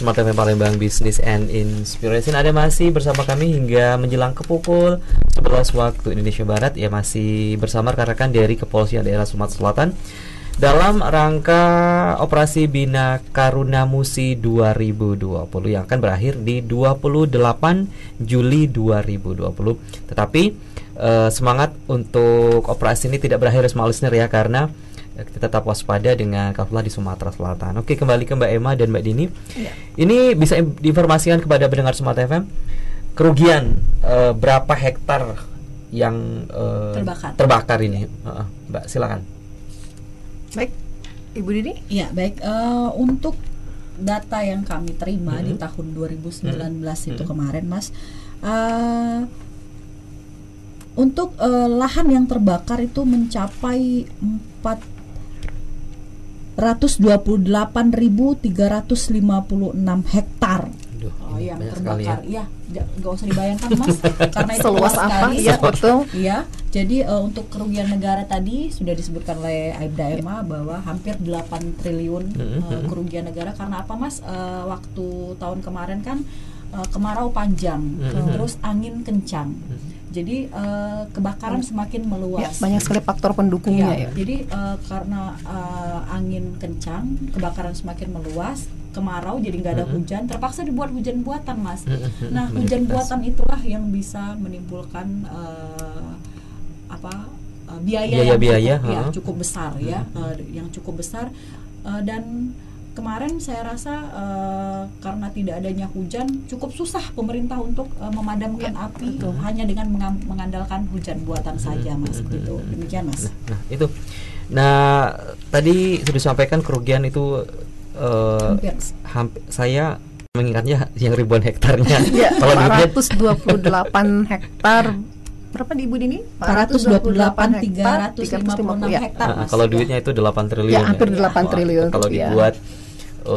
Smart FM Palembang Business and Inspiration Ada masih bersama kami hingga menjelang ke pukul 11 waktu Indonesia Barat Ya masih bersama rekan-rekan dari Kepolisian Daerah Sumatera Selatan dalam rangka operasi Bina Karuna Musi 2020 yang akan berakhir di 28 Juli 2020. Tetapi eh, semangat untuk operasi ini tidak berakhir listener ya karena kita tetap waspada dengan kafilah di Sumatera Selatan. Oke, kembali ke Mbak Emma dan Mbak Dini. Ya. Ini bisa diinformasikan kepada pendengar Sumatera FM kerugian eh, berapa hektar yang eh, terbakar. terbakar ini, uh, Mbak silakan. Baik, Ibu Dini? Iya, baik. Uh, untuk data yang kami terima hmm. di tahun 2019 hmm. itu hmm. kemarin, Mas, uh, untuk uh, lahan yang terbakar itu mencapai 428.356 hektar Aduh, oh, yang terbakar. Ya, ya nggak usah dibayangkan mas, karena itu seluas apa? Iya betul. Iya, jadi uh, untuk kerugian negara tadi sudah disebutkan oleh Aibda Emma bahwa hampir 8 triliun uh, kerugian negara karena apa mas? Uh, waktu tahun kemarin kan uh, kemarau panjang, mm-hmm. terus angin kencang. Mm-hmm. Jadi uh, kebakaran semakin meluas. Ya, banyak sekali faktor pendukungnya ya. ya. Jadi uh, karena uh, angin kencang, kebakaran semakin meluas, kemarau jadi nggak ada hujan terpaksa dibuat hujan buatan mas nah hujan buatan itulah yang bisa menimbulkan uh, apa uh, biaya, biaya yang biaya, cukup, ya, cukup besar ya uh, yang cukup besar uh, dan kemarin saya rasa uh, karena tidak adanya hujan cukup susah pemerintah untuk uh, memadamkan ya, api betul. hanya dengan mengandalkan hujan buatan saja mas gitu demikian mas nah, nah itu nah tadi sudah disampaikan kerugian itu uh, hampir saya mengingatnya yang ribuan hektarnya. ya, Kalau 428 hektar berapa di Ibu Dini? 428 hektar, 356 ya. hektar. Nah, kalau duitnya itu 8 triliun. Ya, hampir ya. 8 triliun. Kalau ya.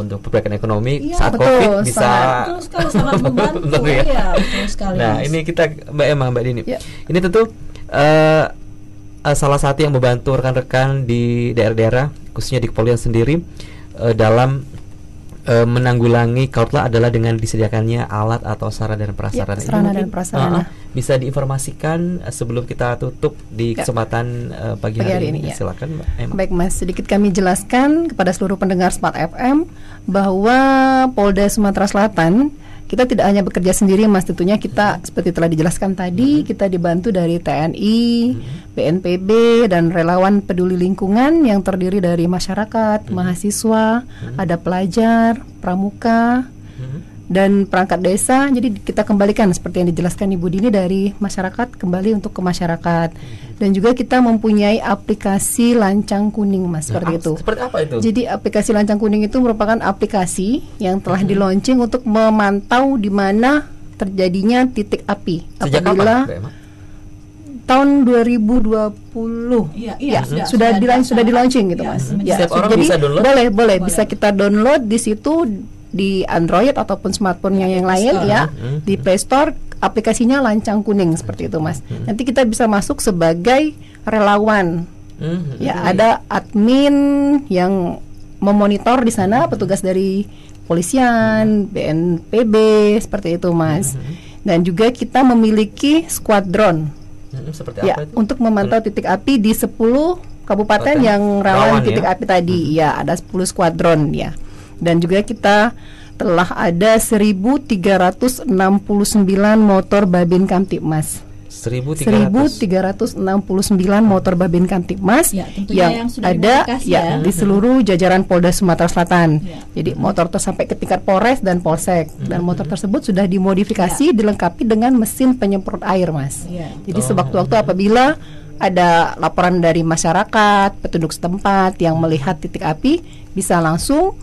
Untuk perbaikan ekonomi ya, saat betul, Covid bisa betul sekali sangat membantu ya. ya betul sekali. Nah, mas. ini kita Mbak Emma, Mbak Dini. Ya. Ini tentu uh, salah satu yang membantu rekan-rekan di daerah-daerah khususnya di kepolisian sendiri uh, dalam uh, menanggulangi kautlah adalah dengan disediakannya alat atau sarana dan prasarana. Ya, sarana dan prasarana. Uh, bisa diinformasikan uh, sebelum kita tutup di ya. kesempatan uh, pagi, pagi hari, hari ini. Ya. Silakan, Mbak Emma. Baik, Mas. Sedikit kami jelaskan kepada seluruh pendengar Smart FM bahwa Polda Sumatera Selatan kita tidak hanya bekerja sendiri mas tentunya kita seperti telah dijelaskan tadi hmm. kita dibantu dari TNI, hmm. BNPB dan relawan peduli lingkungan yang terdiri dari masyarakat, hmm. mahasiswa, hmm. ada pelajar, pramuka, dan perangkat desa. Jadi kita kembalikan seperti yang dijelaskan Ibu Dini dari masyarakat kembali untuk ke masyarakat. Dan juga kita mempunyai aplikasi lancang kuning Mas seperti nah, itu. Seperti apa itu? Jadi aplikasi lancang kuning itu merupakan aplikasi yang telah hmm. di-launching untuk memantau di mana terjadinya titik api. Sejak Apabila kapan? tahun 2020 iya, iya, ya, sudah sudah di sudah di launching gitu ya, mas. Ya, Setiap orang jadi bisa download. Boleh, boleh, boleh bisa kita download di situ di Android ataupun smartphone yang, lain ya hmm. di Play Store aplikasinya lancang kuning seperti itu mas hmm. nanti kita bisa masuk sebagai relawan hmm. ya ada admin yang memonitor di sana petugas dari polisian BNPB seperti itu mas hmm. dan juga kita memiliki squadron hmm, seperti ya itu? untuk memantau titik api di 10 kabupaten yang rawan, rawan titik ya? api tadi hmm. ya ada 10 squadron ya dan juga kita telah ada 1369 motor Babin Kamtipmas. 1369 motor Babin Kamtipmas ya, yang, yang ada ya, ya di seluruh jajaran Polda Sumatera Selatan. Ya. Jadi motor tersebut sampai ke tingkat Polres dan Polsek hmm. dan motor tersebut sudah dimodifikasi ya. dilengkapi dengan mesin penyemprot air, Mas. Ya. Jadi oh. sewaktu-waktu apabila ada laporan dari masyarakat, penduduk setempat yang melihat titik api bisa langsung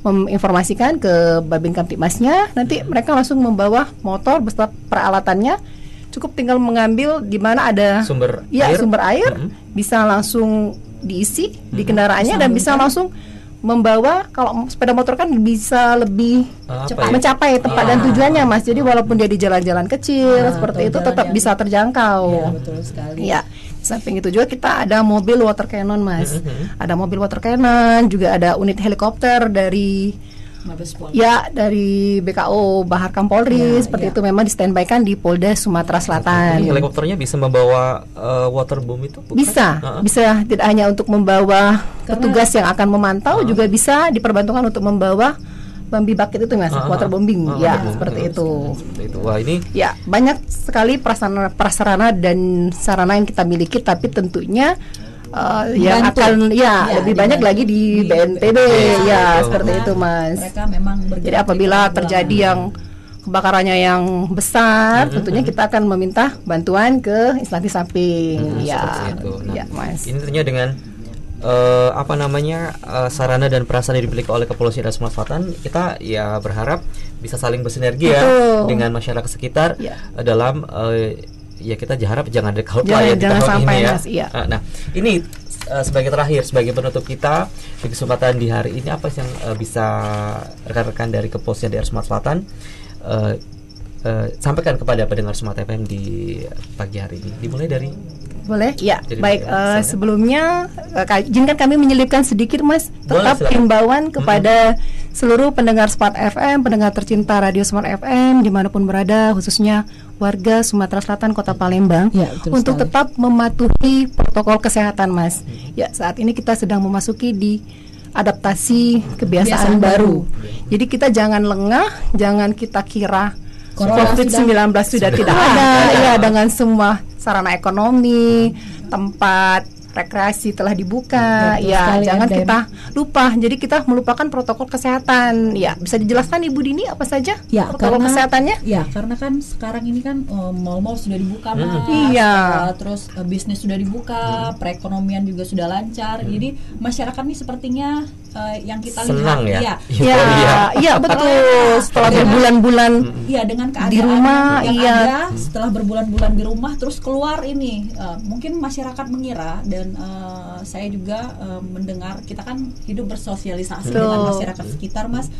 menginformasikan ke Babin Kamtipmasnya, nanti mereka langsung membawa motor beserta peralatannya. Cukup tinggal mengambil di mana ada sumber ya, air, sumber air mm -hmm. bisa langsung diisi mm -hmm. di kendaraannya bisa dan bisa langsung membawa kalau sepeda motor kan bisa lebih cepat ya? mencapai tempat ah. dan tujuannya mas jadi walaupun dia di jalan-jalan kecil ah, seperti itu tetap bisa terjangkau ya, betul sekali ya samping itu juga kita ada mobil water cannon mas mm -hmm. ada mobil water cannon juga ada unit helikopter dari Mabes Polri. Ya dari BKO Bahar Kampolri Ya, seperti ya. itu memang di standby kan di Polda Sumatera Selatan. Ini helikopternya bisa membawa uh, waterboom itu? Bukan? Bisa, Uh-uh. bisa tidak hanya untuk membawa Karena- petugas yang akan memantau, Uh-uh. juga bisa diperbantukan untuk membawa bambi bucket itu mas, Uh-uh. waterbombing, Uh-uh, ya waterbombing. seperti itu. Seperti itu. Wah ini Ya banyak sekali prasarana, prasarana dan sarana yang kita miliki, tapi tentunya uh, yang akan ya, Ya, lebih banyak lagi di, Di BNPB, BNPB, ya betul. seperti itu mas. Mereka memang Jadi apabila terjadi yang kebakarannya yang besar, Mhm, tentunya kita akan meminta bantuan ke instansi samping. Hmm, ya, seperti itu. Nah, ya, Mas. Ini tentunya dengan eh, apa namanya eh, sarana dan prasarana yang dimiliki oleh Kepolisian Daerah Sumatera Selatan, kita ya berharap bisa saling bersinergi ya Betul. dengan masyarakat sekitar eh, dalam eh, ya kita harap jangan ada lah ya di jangan tahun sampai, ini ya. Mas, iya. Eh, Nah, ini sebagai terakhir sebagai penutup kita di kesempatan di hari ini apa sih yang eh, bisa rekan-rekan dari Kepolisian Daerah Sumatera Selatan eh, eh, sampaikan kepada pendengar Sumatera FM di pagi hari ini. Dimulai dari Boleh? Ya, Jadi, baik. silakan. sebelumnya, ka- izinkan kami menyelipkan sedikit, Mas. Tetap himbauan kepada seluruh pendengar Smart FM, pendengar tercinta Radio Smart FM, di mana pun berada, khususnya warga Sumatera Selatan, Kota Palembang, Ya, untuk sekali. tetap mematuhi protokol kesehatan, Mas. Ya, saat ini kita sedang memasuki di adaptasi kebiasaan Kebiasaan baru. baru. Jadi kita jangan lengah, jangan kita kira Corona COVID-19 sudah tidak ada ya dengan semua sarana ekonomi, tempat rekreasi telah dibuka. Betul ya, sekali, jangan Eden. kita lupa. Jadi kita melupakan protokol kesehatan. Ya, bisa dijelaskan Ibu Dini apa saja Ya, protokol karena- kesehatannya? Ya, karena kan sekarang ini kan eh, mall-mall sudah dibuka, Hmm. Mas. Iya. Eh, terus eh, bisnis sudah dibuka, perekonomian juga sudah lancar. Jadi masyarakat ini sepertinya eh, yang kita senang lihat ya. iya, Ya, Euforia. iya betul. Setelah Dengan- berbulan-bulan Iya dengan keadaan Di rumah, yang iya. ada setelah berbulan-bulan di rumah terus keluar ini eh, mungkin masyarakat mengira dan eh, saya juga eh, mendengar kita kan hidup bersosialisasi Betul. dengan masyarakat sekitar mas.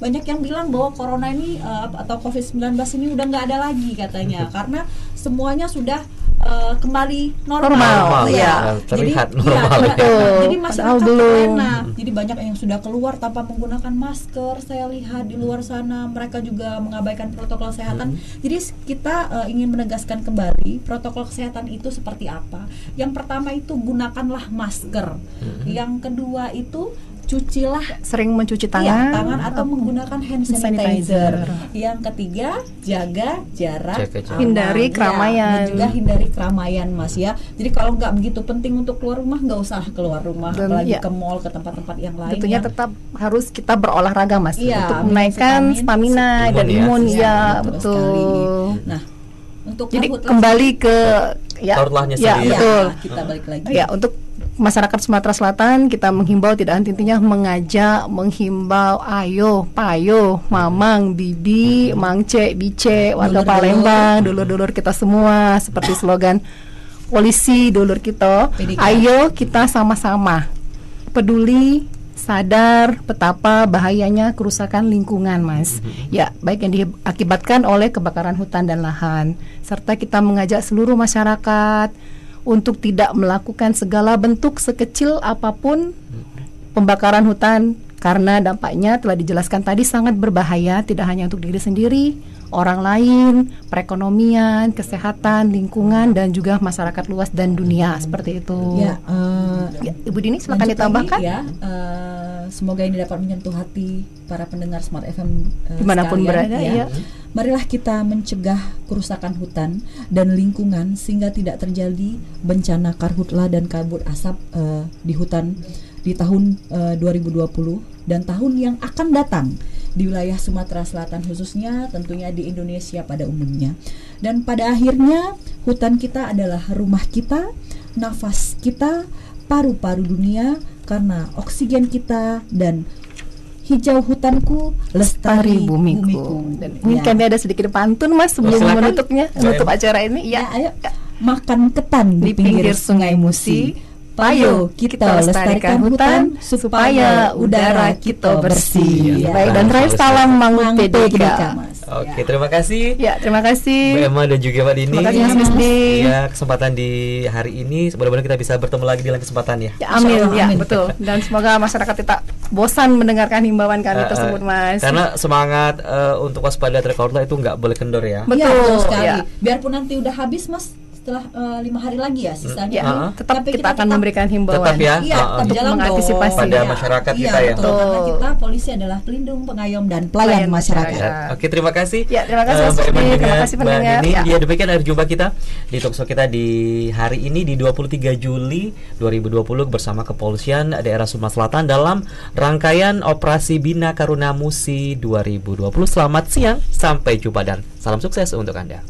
Banyak yang bilang bahwa corona ini eh, atau covid 19 ini udah nggak ada lagi katanya. Karena semuanya sudah eh, kembali normal, Normal, iya. Terlihat jadi, iya, normal, iya, betul. jadi masyarakat belum. terlena jadi banyak yang sudah keluar tanpa menggunakan masker. Saya lihat di luar sana mereka juga mengabaikan protokol kesehatan. Jadi s- kita eh, ingin menegaskan kembali protokol kesehatan itu seperti apa. Yang pertama itu gunakanlah masker. Yang kedua itu cucilah sering mencuci Iya, tangan, tangan atau menggunakan hand Sanitizer. sanitizer. Yang ketiga, jaga jarak, Jaga jarak. Hindari Ya, keramaian. dan juga hindari keramaian, Mas ya. Jadi kalau nggak begitu penting untuk keluar rumah, nggak usah keluar rumah, Dan, apalagi ya. ke mall, ke tempat-tempat yang lain. tentunya yang- tetap harus kita berolahraga mas Iya, untuk menaikkan vitamin, stamina imun dan ya. imun Iya, ya betul betul. sekali. Nah, untuk Jadi kembali ke ya, ya sendiri. betul. Iya, kita balik lagi. Ya untuk masyarakat Sumatera Selatan kita menghimbau tidak henti-hentinya mengajak, menghimbau, ayo, payo, mamang, bibi, mangce, bice, warga. Palembang, dulur-dulur kita semua seperti slogan polisi dulur kita. PDK. Ayo kita sama-sama peduli sadar betapa bahayanya kerusakan lingkungan, Mas. Ya, baik yang diakibatkan oleh kebakaran hutan dan lahan, serta kita mengajak seluruh masyarakat untuk tidak melakukan segala bentuk sekecil apa pun pembakaran hutan karena dampaknya telah dijelaskan tadi sangat berbahaya tidak hanya untuk diri sendiri, orang lain, perekonomian, kesehatan, lingkungan dan juga masyarakat luas dan dunia seperti itu. Ya, eh, Ya, Ibu Dini silakan ditambahkan. lagi, ya. Eh, semoga ini dapat menyentuh hati para pendengar Smart FM eh, Di mana pun sekalian, berada, ya. Marilah kita mencegah kerusakan hutan dan lingkungan sehingga tidak terjadi bencana karhutla dan kabut asap eh, di hutan di tahun eh, 2020 dan tahun yang akan datang di wilayah Sumatera Selatan khususnya tentunya di Indonesia pada umumnya. Dan pada akhirnya hutan kita adalah rumah kita, nafas kita, paru-paru dunia karena oksigen kita dan hijau hutanku lestari bumiku. bumiku. Dan ini Ya. kami ada sedikit pantun Mas sebelum silakan. menutupnya, menutup acara ini. Ya, Ya, ayo makan ketan di, pinggir sungai Musi. Payo kita lestarikan hutan supaya udara kita bersih. Baik dan terakhir salam Mang Mang PDK. Oke, terima kasih. Ya, terima Mbak kasih. Emma dan juga Mbak Dini. Terima kasih Mas Misdi. Ya, kesempatan di hari ini mudah-mudahan kita bisa bertemu lagi di lain kesempatan ya. Ya, amin, Allah, ya amin. betul. Dan semoga masyarakat kita bosan mendengarkan himbauan kami uh, tersebut, Mas. Karena semangat uh, untuk waspada terkorla itu nggak boleh kendor ya. Betul, ya, betul sekali. Ya. Biarpun nanti udah habis, Mas, setelah uh, lima hari lagi ya sisanya. Ya, uh, tetap kita, kita akan tetap, memberikan himbauan. Tetap ya iya, uh, untuk mengantisipasi. Pada ya. masyarakat iya, kita ya. betul. karena kita polisi adalah pelindung pengayom dan pelayan masyarakat. masyarakat. Ya. oke terima kasih. Ya terima kasih uh, Mbak terima kasih pendengar. Ini ya. demikian hari jumpa kita di talkshow kita di hari ini di 23 Juli 2020 bersama kepolisian daerah Sumatera Selatan dalam rangkaian operasi Bina Karuna Musi 2020 selamat siang sampai jumpa dan salam sukses untuk anda